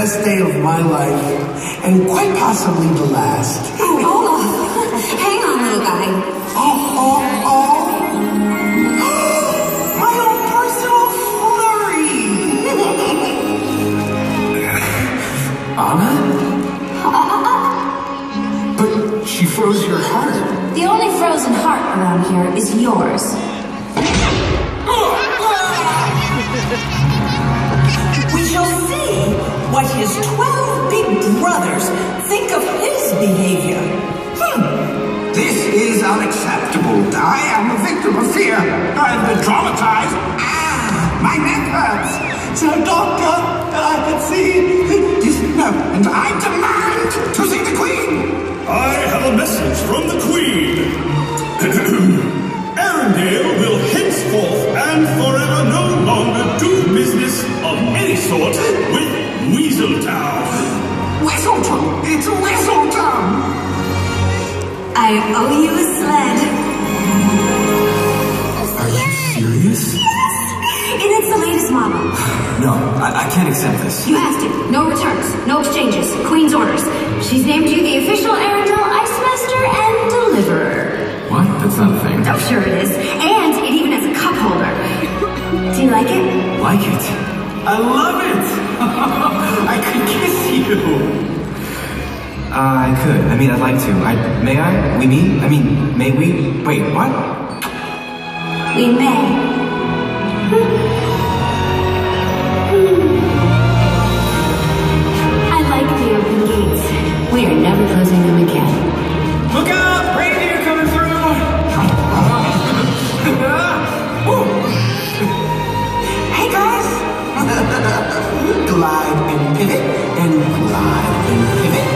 best day of my life, and quite possibly the last. Oh, Olaf, hang on, little guy. Oh, oh, oh. My own personal flurry. Anna? But she froze your heart. The only frozen heart around here is yours. We shall see what his twelve big brothers think of his behavior. Hmm. This is unacceptable. I am a victim of fear. I have been traumatized. Ah, my neck hurts. So, doctor, I can see. No, and I demand to see the Queen. I have a message from the Queen. Weaseltown. Weselton! It's Weselton! I owe you a sled. Are you serious? Yes! And it's the latest model. No, I, I can't accept this. You have to. No returns, no exchanges. Queen's orders. She's named you the official Arendelle Ice Master and Deliverer. What? That's not a thing. Oh, sure it is. And it even has a cup holder. Do you like it? Like it? I love it! kiss you. Uh, I could. I mean, I'd like to. I may I? We meet? I mean, may we? Wait, what? We may. I like the open gates. We are never closing them again. Look out! Reindeer coming through! hey guys! Glide and pivot and glide and pivot.